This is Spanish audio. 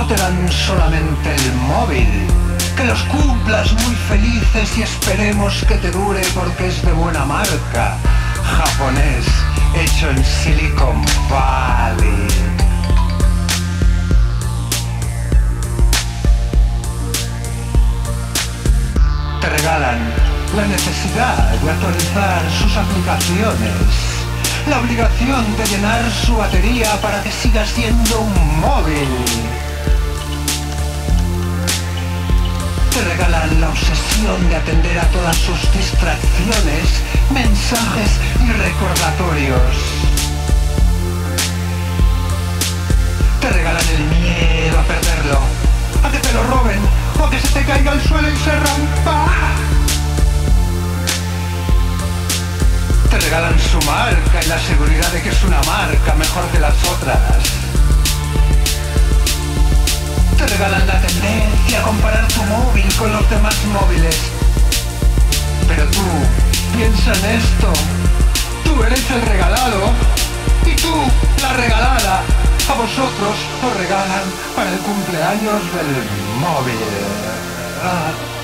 no te dan solamente el móvil. Que los cumplas muy felices y esperemos que te dure porque es de buena marca. Japonés, hecho en Silicon Valley. Te regalan la necesidad de actualizar sus aplicaciones la obligación de llenar su batería para que siga siendo un móvil. Te regalan la obsesión de atender a todas sus distracciones, mensajes y recordatorios. Te regalan el miedo a perderlo, a que te lo roben o que se te caiga al suelo y se rompa. Te regalan su marca y la seguridad de que es una marca mejor que las otras. Tendencia a comparar tu móvil con los demás móviles. Pero tú, piensa en esto. Tú eres el regalado y tú la regalada. A vosotros os regalan para el cumpleaños del móvil.